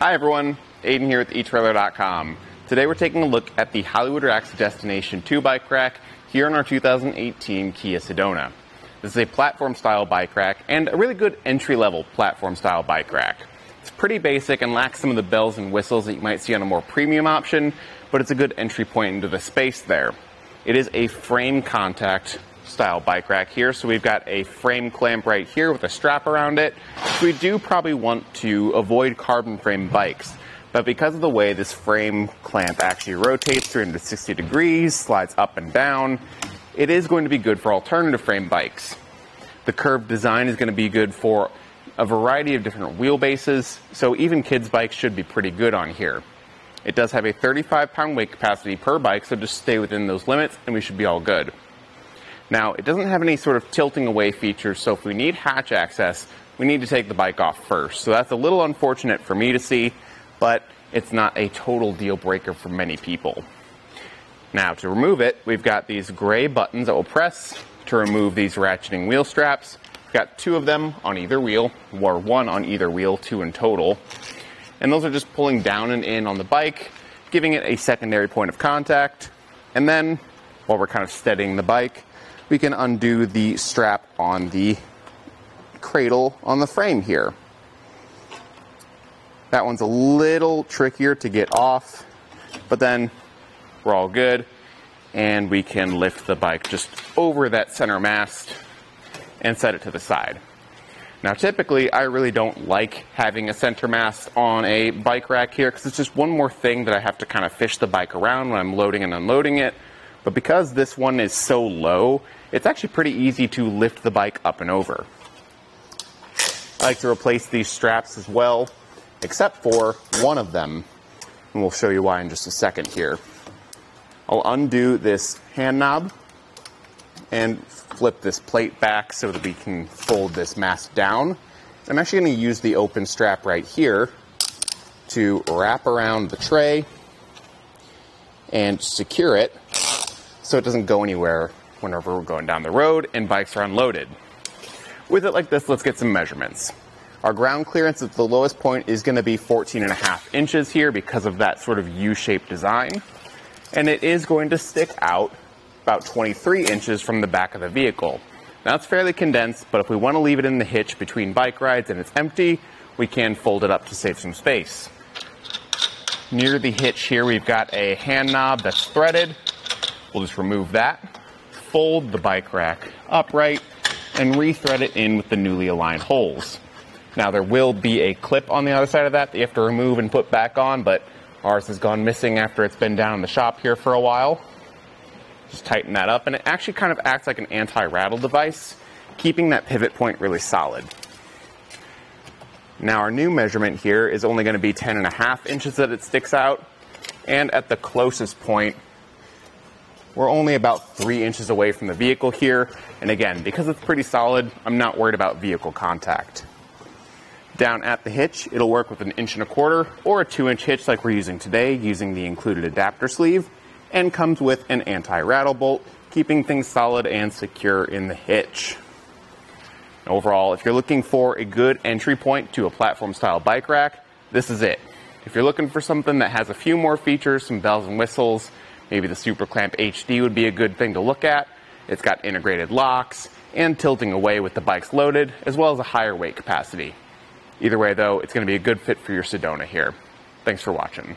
Hi everyone, Aiden here with eTrailer.com. Today we're taking a look at the Hollywood Racks Destination 2 bike rack here in our 2018 Kia Sedona. This is a platform style bike rack and a really good entry level platform style bike rack. It's pretty basic and lacks some of the bells and whistles that you might see on a more premium option, but it's a good entry point into the space there. It is a frame contact style bike rack here. So we've got a frame clamp right here with a strap around it. We do probably want to avoid carbon frame bikes. But because of the way this frame clamp actually rotates 360 degrees, slides up and down, it is going to be good for alternative frame bikes. The curved design is going to be good for a variety of different wheelbases, so even kids' bikes should be pretty good on here. It does have a 35 pound weight capacity per bike, so just stay within those limits and we should be all good. Now, it doesn't have any sort of tilting away features, so if we need hatch access, we need to take the bike off first. So that's a little unfortunate for me to see, but it's not a total deal breaker for many people. Now, to remove it, we've got these gray buttons that we'll press to remove these ratcheting wheel straps. We've got two of them on either wheel, or one on either wheel, two in total. And those are just pulling down and in on the bike, giving it a secondary point of contact. And then, while we're kind of steadying the bike, we can undo the strap on the cradle on the frame here. That one's a little trickier to get off, but then we're all good and we can lift the bike just over that center mast and set it to the side. Now typically I really don't like having a center mast on a bike rack here because it's just one more thing that I have to kind of fish the bike around when I'm loading and unloading it. But because this one is so low, it's actually pretty easy to lift the bike up and over. I like to replace these straps as well, except for one of them. And we'll show you why in just a second here. I'll undo this hand knob and flip this plate back so that we can fold this mast down. I'm actually going to use the open strap right here to wrap around the tray and secure it so it doesn't go anywhere whenever we're going down the road and bikes are unloaded. With it like this, let's get some measurements. Our ground clearance at the lowest point is going to be 14 and a half inches here because of that sort of U-shaped design. And it is going to stick out about 23 inches from the back of the vehicle. Now it's fairly condensed, but if we want to leave it in the hitch between bike rides and it's empty, we can fold it up to save some space. Near the hitch here, we've got a hand knob that's threaded We'll just remove that, fold the bike rack upright, and rethread it in with the newly aligned holes. Now there will be a clip on the other side of that that you have to remove and put back on, but ours has gone missing after it's been down in the shop here for a while. Just tighten that up, and it actually kind of acts like an anti-rattle device, keeping that pivot point really solid. Now our new measurement here is only going to be 10 and a half inches that it sticks out, and at the closest point, we're only about three inches away from the vehicle here. And again, because it's pretty solid, I'm not worried about vehicle contact. Down at the hitch, it'll work with an inch and a quarter or a two inch hitch like we're using today using the included adapter sleeve and comes with an anti-rattle bolt, keeping things solid and secure in the hitch. Overall, if you're looking for a good entry point to a platform style bike rack, this is it. If you're looking for something that has a few more features, some bells and whistles, Maybe the Super Clamp HD would be a good thing to look at. It's got integrated locks and tilting away with the bikes loaded, as well as a higher weight capacity. Either way though, it's going to be a good fit for your Sedona here. Thanks for watching.